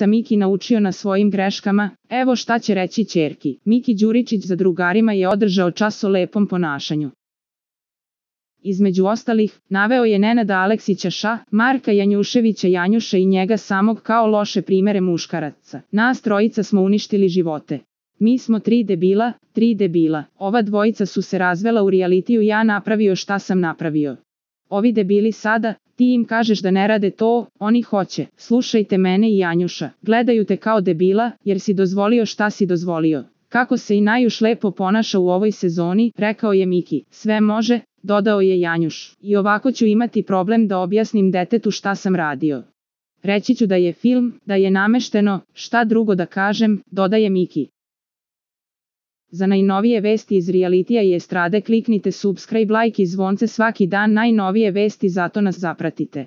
oca Miki naučio na svojim greškama, evo šta će reći čerki. Miki Đuričić za drugarima je održao čas o lepom ponašanju. Između ostalih, naveo je Nenada Aleksića Ša, Marka Janjuševića Janjuša i njega samog kao loše primere muškaraca. Nas trojica smo uništili živote. Mi smo tri debila, tri debila. Ova dvojica su se razvela u realitiju ja napravio šta sam napravio. Ovi debili sada, ti im kažeš da ne rade to, oni hoće. Slušajte mene i Janjuša. Gledaju te kao debila, jer si dozvolio šta si dozvolio. Kako se i Najuš lepo ponaša u ovoj sezoni, rekao je Miki. Sve može, dodao je Janjuš. I ovako ću imati problem da objasnim detetu šta sam radio. Reći ću da je film, da je namešteno, šta drugo da kažem, dodaje Miki. Za najnovije vesti iz realitija i estrade kliknite subscribe like i zvonce svaki dan najnovije vesti zato nas zapratite.